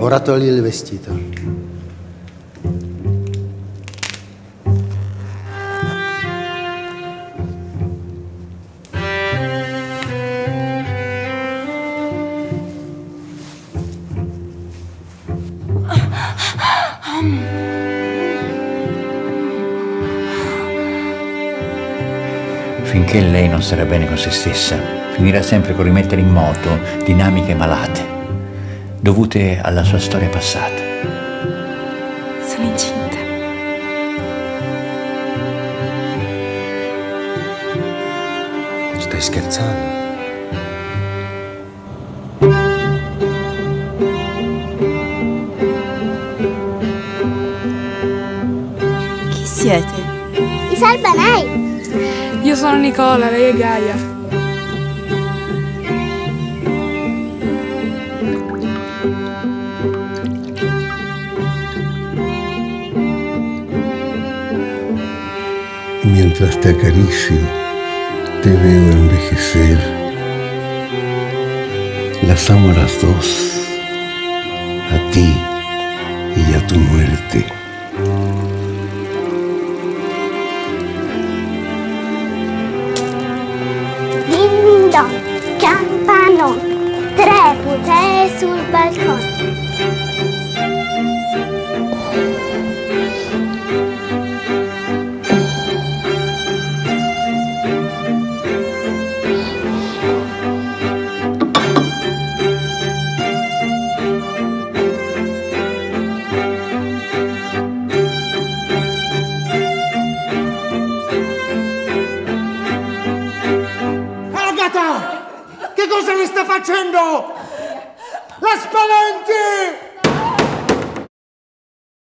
Ora togli il vestito. Finché lei non sarà bene con se stessa, finirà sempre con rimettere in moto dinamiche malate, dovute alla sua storia passata. Sono incinta. Stai scherzando? Chi siete? I Salvanei! Io sono Nicola, lei è Gaia. Mientras te acaricio, te veo envejecer. Las amo a las dos, a ti y a tu muerte. Din din don, campanon, tre putee sul balcone. Che cosa le sta facendo? La spaventi!